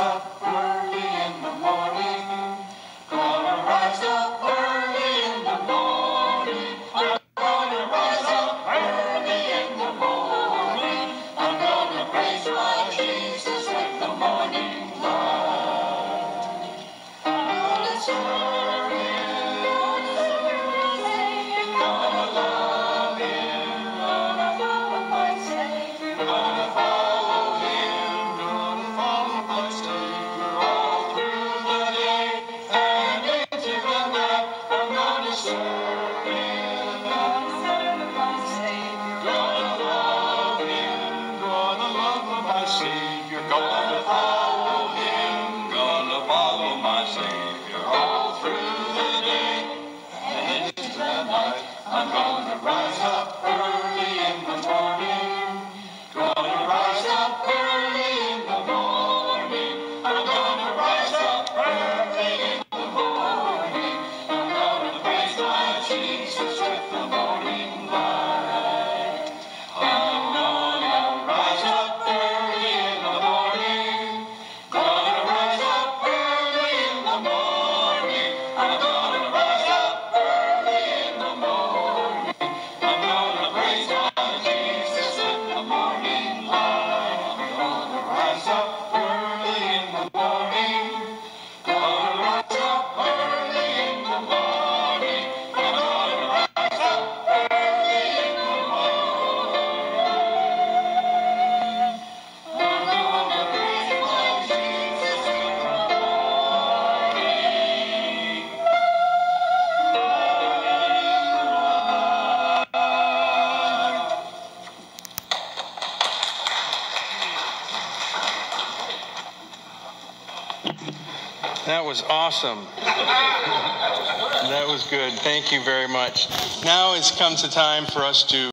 차 Jesus. That was awesome. That was good. Thank you very much. Now it comes the time for us to.